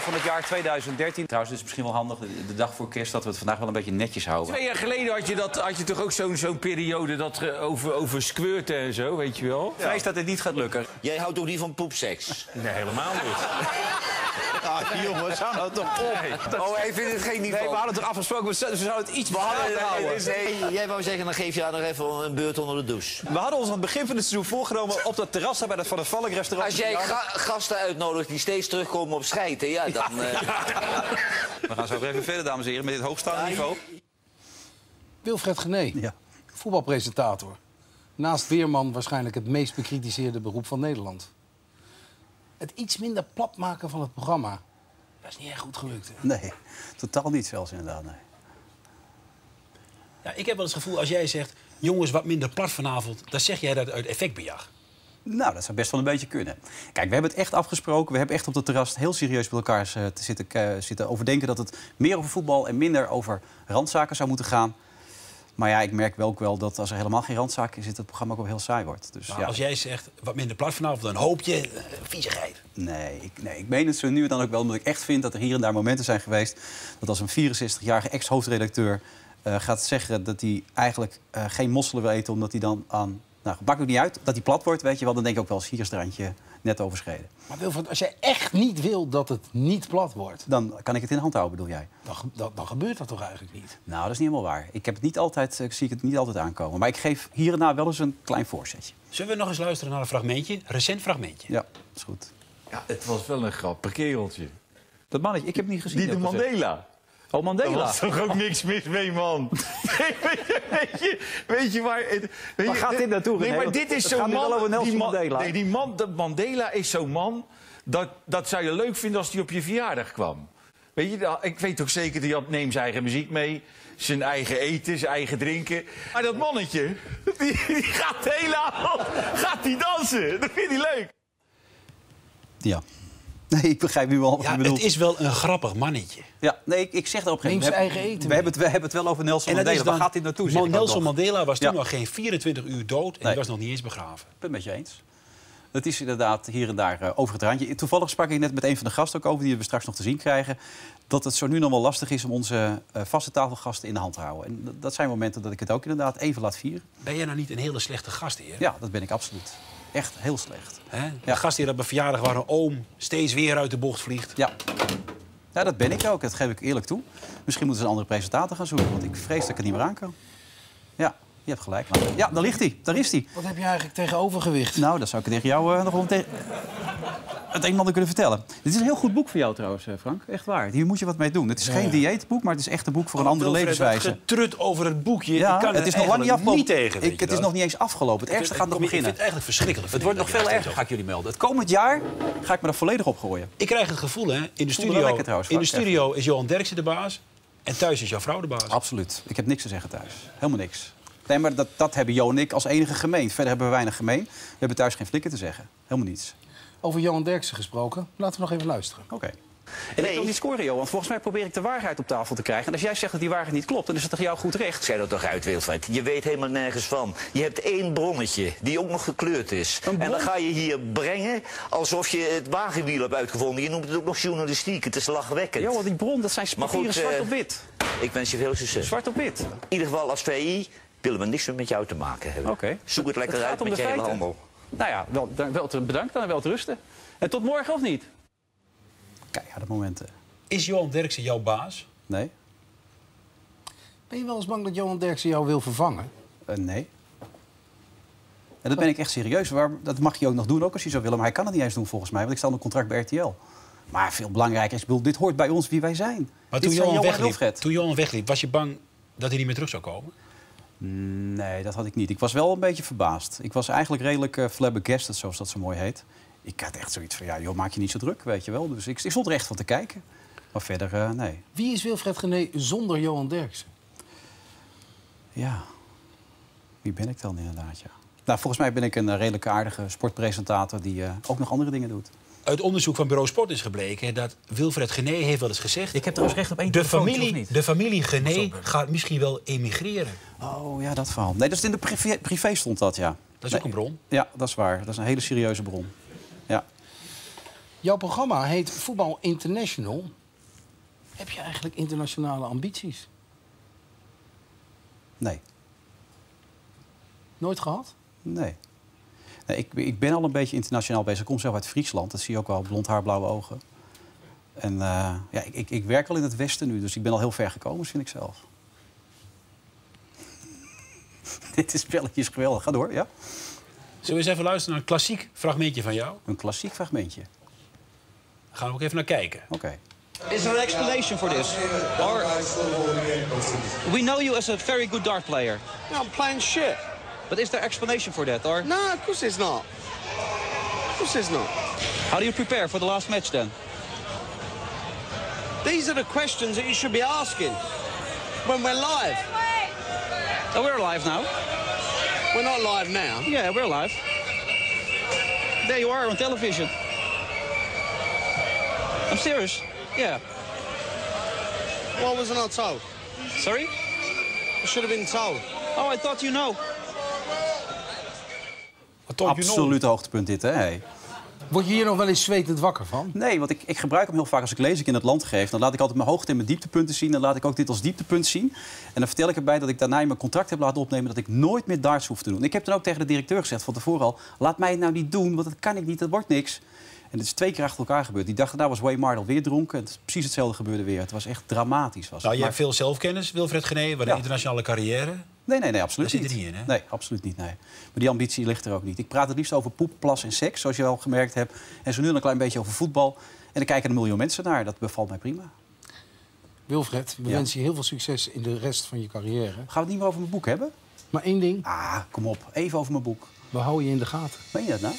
van het jaar 2013. Trouwens, het is misschien wel handig, de, dag voor kerst, dat we het vandaag wel een beetje netjes houden. Twee jaar geleden had je, dat, had je toch ook zo'n zo'n periode dat ge- over, over squirten en zo, weet je wel? Vrees dat dit niet gaat lukken. Jij houdt ook niet van poepseks? Nee, helemaal niet. Ah, jongens, hou nou toch op. Oh, vindt het geen niveau. Nee, we hadden toch afgesproken, we zouden we zouden het iets behouden houden. Nee, jij wou zeggen, dan geef je haar nog even een beurt onder de douche. We hadden ons aan het begin van het seizoen voorgenomen op dat terras bij dat Van der Valk restaurant. Als jij ga- gasten uitnodigt die steeds terugkomen op schijten, ja, dan... eh, We gaan zo weer even verder, dames en heren, met dit hoogstaande niveau. Wilfred Gené, Ja. voetbalpresentator. Naast Weerman waarschijnlijk het meest bekritiseerde beroep van Nederland. Het iets minder plat maken van het programma, dat is niet echt goed gelukt. Hè? Nee, totaal niet zelfs inderdaad. Nee. Ja, ik heb wel eens het gevoel, als jij zegt... jongens, wat minder plat vanavond... dan zeg jij dat uit effectbejag. Nou, dat zou best wel een beetje kunnen. Kijk, we hebben het echt afgesproken. We hebben echt op het terras heel serieus met elkaar eh, te zitten, eh, zitten overdenken... dat het meer over voetbal en minder over randzaken zou moeten gaan. Maar ja, ik merk wel ook wel dat als er helemaal geen randzaken is... zit het programma ook wel heel saai wordt. Dus, Maar ja. als jij zegt, wat minder plat vanavond... dan hoop je uh, viezigheid. Nee ik, nee, ik meen het zo nu en dan ook wel, omdat ik echt vind dat er hier en daar momenten zijn geweest. dat als een 64-jarige ex-hoofdredacteur eh, gaat zeggen dat hij eigenlijk eh, geen mosselen wil eten. omdat hij dan aan. Nou, maakt ook niet uit dat hij plat wordt, weet je wel. Dan denk ik ook wel eens hier is het randje net overschreden. Maar Wilfred, als jij echt niet wil dat het niet plat wordt... Dan kan ik het in hand houden, bedoel jij? dan, dan, dan gebeurt dat toch eigenlijk niet? Nou, dat is niet helemaal waar. Ik heb het niet altijd, ik zie ik het niet altijd aankomen. Maar ik geef hier en daar wel eens een klein voorzetje. Zullen we nog eens luisteren naar een fragmentje? Recent fragmentje. Ja, dat is goed. Ja, het was wel een grappig kereltje. Dat mannetje, ik heb het niet gezien. Die de Mandela. Oh, Er Mandela. was toch ook niks mis mee, man? Nee, weet, je, weet, je, weet je waar... het- Weet Waar je, gaat dit naartoe, Nee, maar dit is zo'n man... over Nelson die man Mandela. Nee, die man, dat Mandela is zo'n man... Dat, dat zou je leuk vinden als hij op je verjaardag kwam. Weet je, dat- ik weet toch zeker, die had, neemt zijn eigen muziek mee... Zijn eigen eten, zijn eigen drinken. Maar dat mannetje, die, die gaat de hele avond gaat die dansen. Dat vindt hij leuk. Ja. Nee, ik begrijp nu wel wat Ja, je bedoelt. het is wel een grappig mannetje. Ja, nee, ik, ik zeg er op een Neem gegeven zijn moment... eigen eten We hebben, het, we hebben het wel over Nelson En dat Mandela. is dan, Waar gaat dit naartoe? Man- Nelson? Mandela was toen Ja. nog geen 24 uur dood... en Nee. die was nog niet eens begraven. Ik ben het met je eens. Het is inderdaad hier en daar eh, over het randje. Toevallig sprak ik net met een van de gasten ook over, die we straks nog te zien krijgen. Dat het zo nu nog wel lastig is om onze eh, vaste tafelgasten in de hand te houden. En dat- dat zijn momenten dat ik het ook inderdaad even laat vieren. Ben jij nou niet een hele slechte gastheer? Ja, dat ben ik absoluut. Echt heel slecht. Hè? Ja. Een gastheer dat bij verjaardag waar een oom steeds weer uit de bocht vliegt. Ja. ja, dat ben ik ook. Dat geef ik eerlijk toe. Misschien moeten ze een andere presentator gaan zoeken, want ik vrees dat ik er niet meer aan kan. Ja, je hebt gelijk. Maar- Ja, daar ligt hij. Daar is hij. Wat heb je eigenlijk tegen overgewicht? Nou, dat zou ik tegen jou eh, nog wel tegen... het een en ander kunnen vertellen. Dit is een heel goed boek voor jou trouwens, eh, Frank. Echt waar. Hier moet je wat mee doen. Het is geen dieetboek, maar het is echt een boek voor een andere Wilfred, levenswijze. Dat getrut over het boekje. Ja, ik kan het is nog lang niet afgelopen. Niet tegen, ik, het is nog niet eens afgelopen. Het ergste gaat nog Ik vind beginnen. het eigenlijk verschrikkelijk. Het wordt nog veel erger, ga ik jullie melden. Het komend jaar ga ik me er volledig op gooien. Ik krijg het gevoel, hè, in de studio, lekker trouwens, in de studio is Johan Derksen de baas. En thuis is jouw vrouw de baas. Absoluut. Ik heb niks te zeggen thuis. Helemaal niks. Nee, maar dat, dat hebben Jo en ik als enige gemeen. Verder hebben we weinig gemeen. We hebben thuis geen flikken te zeggen. Helemaal niets. Over Johan Derksen gesproken. Laten we nog even luisteren. Oké. En ik wil niet scoren, Johan. Volgens mij probeer ik de waarheid op tafel te krijgen. En als jij zegt dat die waarheid niet klopt, dan is het toch jouw goed recht? Schrijf dat toch uit, Wilfred. Je weet helemaal nergens van. Je hebt één bronnetje, die ook nog gekleurd is. En dan ga je hier brengen alsof je het wagenwiel hebt uitgevonden. Je noemt het ook nog journalistiek. Het is lachwekkend. Johan, die bron, dat zijn papieren goed, zwart eh, op wit. Ik wens je veel succes. Zwart op wit. In ieder geval als VI willen we niks meer met jou te maken hebben. Oké. Zoek het lekker Het uit om met je hele feiten. handel. Nou ja, wel, dan- wel te bedankt en wel te rusten. En tot morgen of niet? Keiharde momenten. Is Johan Derksen jouw baas? Nee? Ben je wel eens bang dat Johan Derksen jou wil vervangen? Eh, nee. En dat ben ik echt serieus. Waar, dat mag je ook nog doen, ook als je zou willen. Maar hij kan het niet eens doen volgens mij, want ik sta onder contract bij RTL. Maar veel belangrijker is, bedoel, dit hoort bij ons wie wij zijn. Maar Dit toen Johan, wegliep, toen Johan wegliep, was je bang dat hij niet meer terug zou komen? Nee, dat had ik niet. Ik was wel een beetje verbaasd. Ik was eigenlijk redelijk uh, flabbergasted, zoals dat zo mooi heet. Ik had echt zoiets van, ja, joh, maak je niet zo druk, weet je wel. Dus ik, ik stond er echt van te kijken. Maar verder, uh, nee. Wie is Wilfred Gené zonder Johan Derksen? Ja, wie ben ik dan inderdaad, ja. Nou, volgens mij ben ik een uh, redelijk aardige sportpresentator die uh, ook nog andere dingen doet. Uit onderzoek van Bureau Sport is gebleken dat Wilfred Gené heeft wel eens gezegd... Ik heb trouwens recht op één de familie, de familie Gené gaat misschien wel emigreren. Oh, ja, dat verhaal. Nee, dat is in de privé, privé stond dat, ja. Dat is nee. ook een bron. Ja, dat is waar. Dat is een hele serieuze bron. Ja. Jouw programma heet Voetbal International. Heb je eigenlijk internationale ambities? Nee. Nooit gehad? Nee. Nee ik, ik ben al een beetje internationaal bezig. Ik kom zelf uit Friesland. Dat zie je ook wel. Blond haar, blauwe ogen. En eh, ja, ik, ik, ik werk al in het Westen nu. Dus ik ben al heel ver gekomen, vind ik zelf. Dit is spelletje is geweldig. Ga door, ja? Zullen we eens even luisteren naar een klassiek fragmentje van jou? Een klassiek fragmentje. Daar gaan we ook even naar kijken. Oké. Is there an explanation for this? Or we know you as a very good dart player, No, I'm playing shit. But is there explanation for that? Or No, of course it's not. Of course it's not. how do you prepare for the last match then? These are the questions that you should be asking when we're live. Oh, we're live now. We're not live now. Yeah, we're live. There you are on television. I'm serious. Yeah. Why wasn't I told? Sorry? I should have been told. Oh, I thought you know. Absoluut hoogtepunt dit, hè? Hey. Word je hier nog wel eens zwetend wakker van? Nee, want ik, ik gebruik hem heel vaak als ik lezing in het land geef. Dan laat ik altijd mijn hoogte- en mijn dieptepunten zien. Dan laat ik ook dit als dieptepunt zien. En dan vertel ik erbij dat ik daarna in mijn contract heb laten opnemen... dat ik nooit meer darts hoef te doen. Ik heb dan ook tegen de directeur gezegd van tevoren al... laat mij het nou niet doen, want dat kan ik niet, dat wordt niks. En het is twee keer achter elkaar gebeurd. Die dag daarna was Wayne Mardell weer dronken. En het is precies hetzelfde gebeurde weer. Het was echt dramatisch. Was. Nou, je Maar- hebt veel zelfkennis, Wilfred Gené, wat Ja. een internationale carrière. Nee, nee, nee, absoluut Dat zit er niet. niet in, hè? Nee, absoluut niet. Nee. Maar die ambitie ligt er ook niet. Ik praat het liefst over poep, plas en seks, zoals je wel gemerkt hebt. En zo nu en een klein beetje over voetbal. En dan kijken er een miljoen mensen naar. Dat bevalt mij prima. Wilfred, we Ja. wensen je heel veel succes in de rest van je carrière. Gaan we het niet meer over mijn boek hebben? Maar één ding, Ah, kom op. Even over mijn boek. we houden je in de gaten. Meen je dat nou?